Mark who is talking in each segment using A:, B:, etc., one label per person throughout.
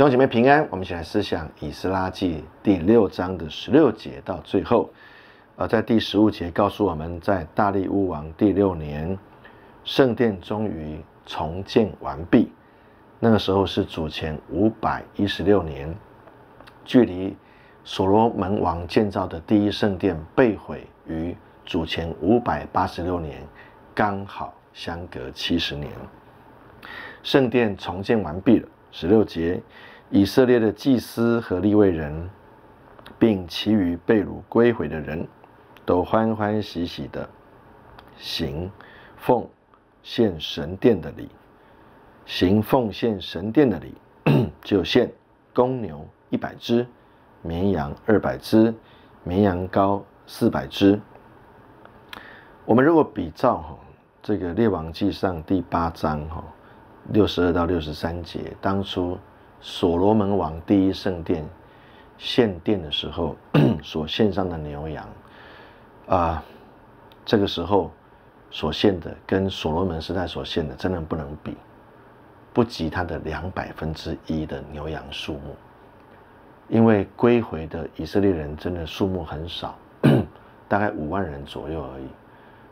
A: 弟兄姐妹平安，我们一起来思想以斯拉记第六章的十六节到最后。呃，在第十五节告诉我们在大利乌王第六年，圣殿终于重建完毕。那个时候是主前五百一十六年，距离所罗门王建造的第一圣殿被毁于主前五百八十六年，刚好相隔七十年。圣殿重建完毕了。十六节，以色列的祭司和立位人，并其余被掳归回的人，都欢欢喜喜的行奉献神殿的礼，行奉献神殿的礼，就献公牛一百只，绵羊二百只，绵羊羔四百只。我们如果比照哈这个列王记上第八章哈。六十二到六十三节，当初所罗门王第一圣殿献殿的时候，所献上的牛羊，啊，这个时候所献的跟所罗门时代所献的真的不能比，不及他的两百分之一的牛羊数目，因为归回的以色列人真的数目很少，大概五万人左右而已，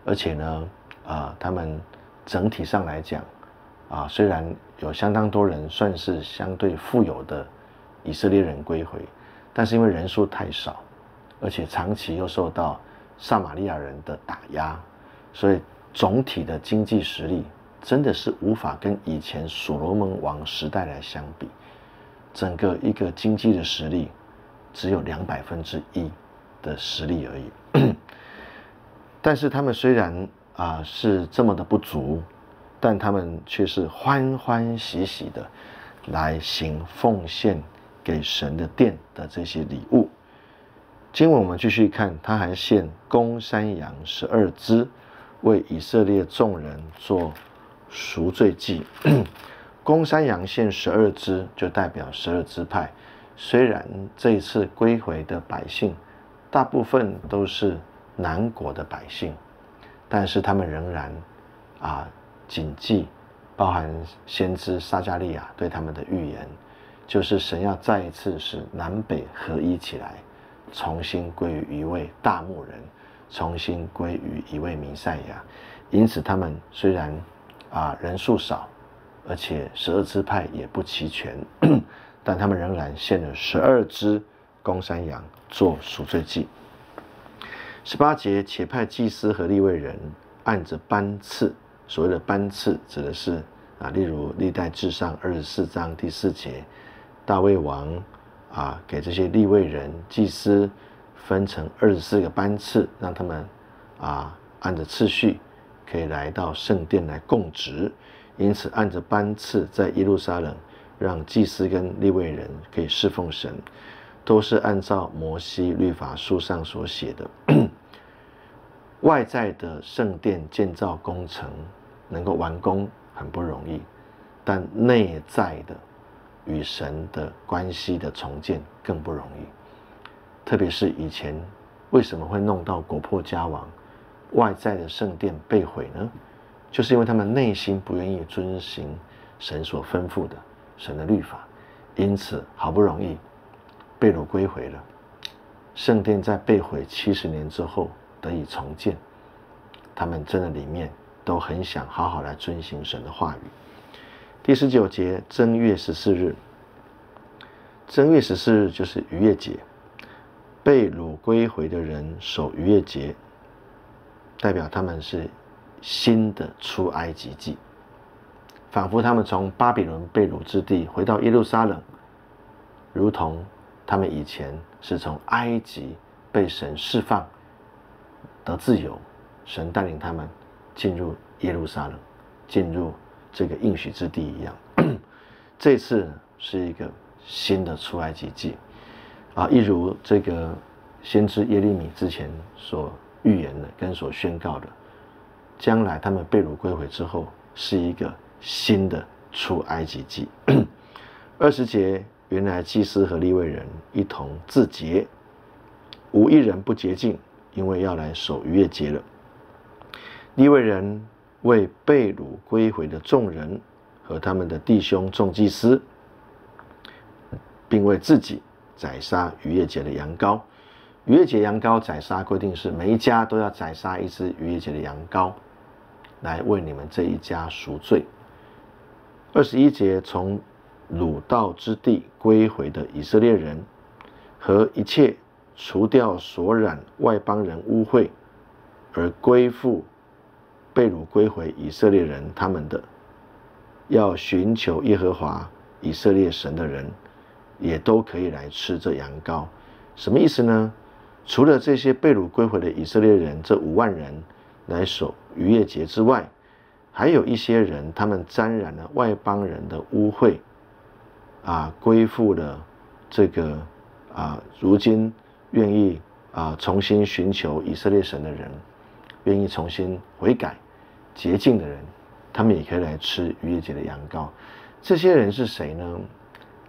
A: 而且呢，啊，他们整体上来讲。啊，虽然有相当多人算是相对富有的以色列人归回，但是因为人数太少，而且长期又受到撒玛利亚人的打压，所以总体的经济实力真的是无法跟以前所罗门王时代来相比。整个一个经济的实力只有两百分之一的实力而已。但是他们虽然啊是这么的不足。但他们却是欢欢喜喜的来行奉献给神的殿的这些礼物。今晚我们继续看，他还献公山羊十二只，为以色列众人做赎罪祭。公山羊献十二只，就代表十二支派。虽然这一次归回的百姓大部分都是南国的百姓，但是他们仍然啊。谨记，包含先知撒加利亚对他们的预言，就是神要再一次使南北合一起来，重新归于一位大牧人，重新归于一位弥赛亚。因此，他们虽然啊人数少，而且十二支派也不齐全，但他们仍然献了十二只公山羊做赎罪祭。十八节，且派祭司和立位人按着班次。所谓的班次指的是啊，例如历代至上二十四章第四节，大卫王啊给这些立位人祭司分成二十四个班次，让他们啊按着次序可以来到圣殿来供职。因此，按着班次在耶路撒冷让祭司跟立位人可以侍奉神，都是按照摩西律法书上所写的。外在的圣殿建造工程。能够完工很不容易，但内在的与神的关系的重建更不容易。特别是以前为什么会弄到国破家亡，外在的圣殿被毁呢？就是因为他们内心不愿意遵行神所吩咐的神的律法，因此好不容易被掳归回了。圣殿在被毁七十年之后得以重建，他们真的里面。都很想好好来遵行神的话语。第十九节，正月十四日，正月十四日就是逾越节，被掳归回的人守逾越节，代表他们是新的出埃及记，仿佛他们从巴比伦被掳之地回到耶路撒冷，如同他们以前是从埃及被神释放得自由，神带领他们。进入耶路撒冷，进入这个应许之地一样。这次是一个新的出埃及记啊，一如这个先知耶利米之前所预言的跟所宣告的，将来他们被掳归回之后，是一个新的出埃及记。二十节，原来祭司和利未人一同自洁，无一人不洁净，因为要来守逾越节了。利未人为被掳归回的众人和他们的弟兄众祭司，并为自己宰杀逾越节的羊羔。逾越节羊羔宰杀规定是每一家都要宰杀一只逾越节的羊羔，来为你们这一家赎罪。二十一节从鲁道之地归回的以色列人，和一切除掉所染外邦人污秽而归附被掳归回以色列人他们的，要寻求耶和华以色列神的人，也都可以来吃这羊羔。什么意思呢？除了这些被掳归回的以色列人这五万人来守逾越节之外，还有一些人，他们沾染了外邦人的污秽，啊，归附了这个啊，如今愿意啊重新寻求以色列神的人，愿意重新悔改、洁净的人，他们也可以来吃逾越节的羊羔。这些人是谁呢？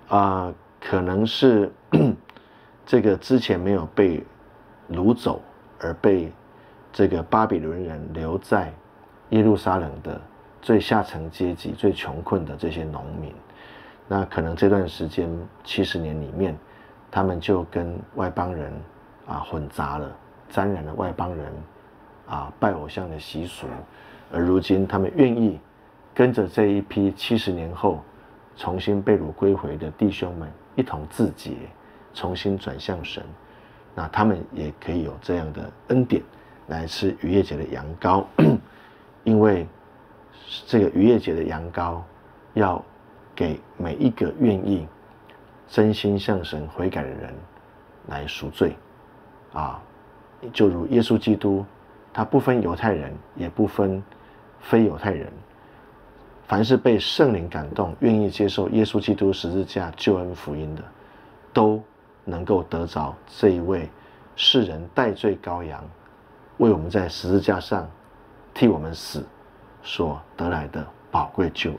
A: 啊，可能是 这个之前没有被掳走，而被这个巴比伦人留在。耶路撒冷的最下层阶级、最穷困的这些农民，那可能这段时间七十年里面，他们就跟外邦人啊混杂了，沾染了外邦人啊拜偶像的习俗，而如今他们愿意跟着这一批七十年后重新被掳归回的弟兄们一同自洁，重新转向神，那他们也可以有这样的恩典来吃逾越节的羊羔。因为这个逾越节的羊羔，要给每一个愿意真心向神悔改的人来赎罪，啊，就如耶稣基督，他不分犹太人，也不分非犹太人，凡是被圣灵感动、愿意接受耶稣基督十字架救恩福音的，都能够得着这一位世人代罪羔羊，为我们在十字架上。替我们死所得来的宝贵救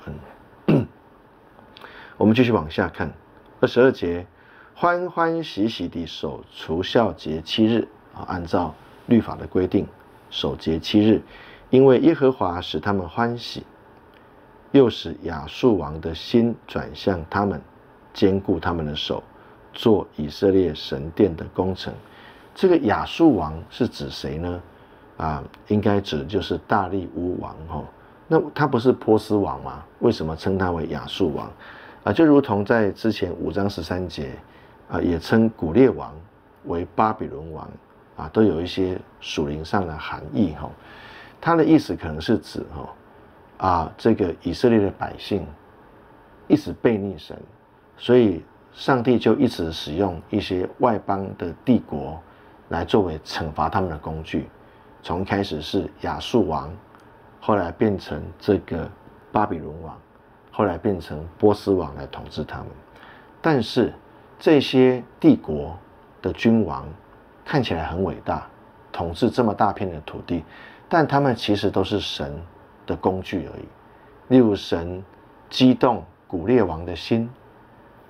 A: 恩。我们继续往下看，二十二节，欢欢喜喜地守除孝节七日啊，按照律法的规定守节七日，因为耶和华使他们欢喜，又使亚述王的心转向他们，坚固他们的手，做以色列神殿的工程。这个亚述王是指谁呢？啊，应该指就是大力乌王哦。那他不是波斯王吗？为什么称他为亚述王？啊，就如同在之前五章十三节啊，也称古列王为巴比伦王啊，都有一些属灵上的含义哈。他的意思可能是指哈啊，这个以色列的百姓一直背逆神，所以上帝就一直使用一些外邦的帝国来作为惩罚他们的工具。从开始是亚述王，后来变成这个巴比伦王，后来变成波斯王来统治他们。但是这些帝国的君王看起来很伟大，统治这么大片的土地，但他们其实都是神的工具而已。例如神激动古列王的心，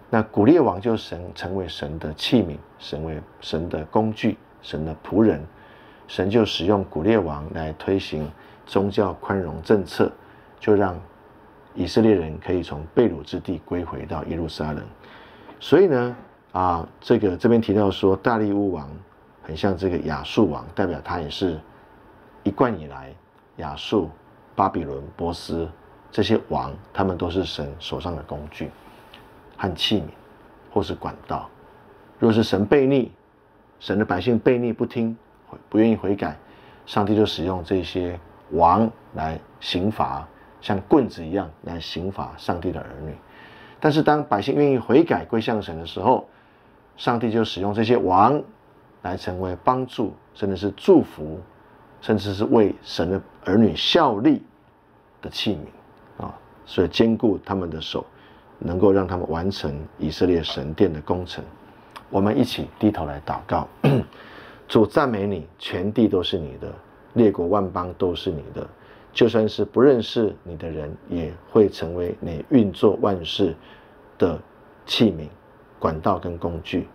A: 那古列王就神成为神的器皿，神为神的工具，神的仆人。神就使用古列王来推行宗教宽容政策，就让以色列人可以从被掳之地归回到耶路撒冷。所以呢，啊，这个这边提到说，大利乌王很像这个亚述王，代表他也是一贯以来亚述、巴比伦、波斯这些王，他们都是神手上的工具和器皿，或是管道。若是神悖逆，神的百姓悖逆不听。不愿意悔改，上帝就使用这些王来刑罚，像棍子一样来刑罚上帝的儿女。但是当百姓愿意悔改归向神的时候，上帝就使用这些王来成为帮助，甚至是祝福，甚至是为神的儿女效力的器皿啊！所以坚固他们的手，能够让他们完成以色列神殿的工程。我们一起低头来祷告。主赞美你，全地都是你的，列国万邦都是你的，就算是不认识你的人，也会成为你运作万事的器皿、管道跟工具。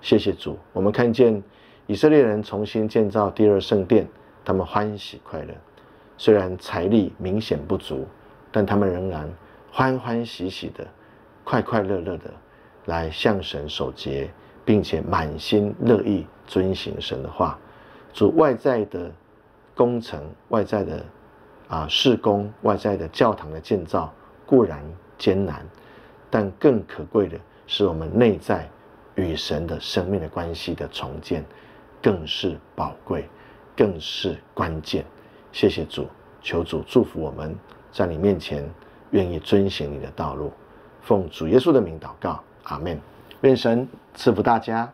A: 谢谢主，我们看见以色列人重新建造第二圣殿，他们欢喜快乐，虽然财力明显不足，但他们仍然欢欢喜喜的、快快乐乐的来向神守节，并且满心乐意遵行神的话。主外在的工程、外在的啊施工、外在的教堂的建造固然艰难，但更可贵的是我们内在与神的生命的关系的重建，更是宝贵，更是关键。谢谢主，求主祝福我们，在你面前愿意遵循你的道路。奉主耶稣的名祷告，阿门。愿神赐福大家。